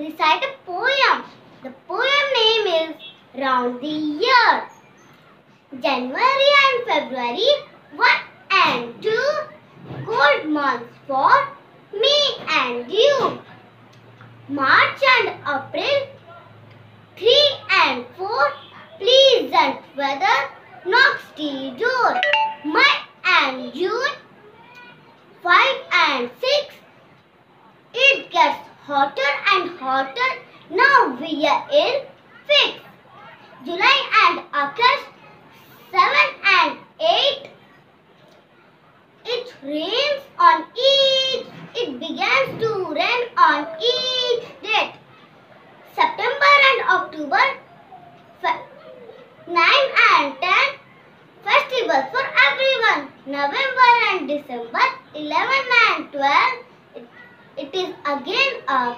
recite a poem. The poem name is Round the Year. January and February, 1 and 2, cold months for me and you. March and April, 3 and 4, pleasant weather knocks the door. May and June, 5 and 6, it gets hotter and hotter. Now we are in 6. July and August, 7 and 8, it rains on each, it begins to rain on each date. September and October, 9 and 10, festivals for everyone. November and December, 11 and 12, it, it is again a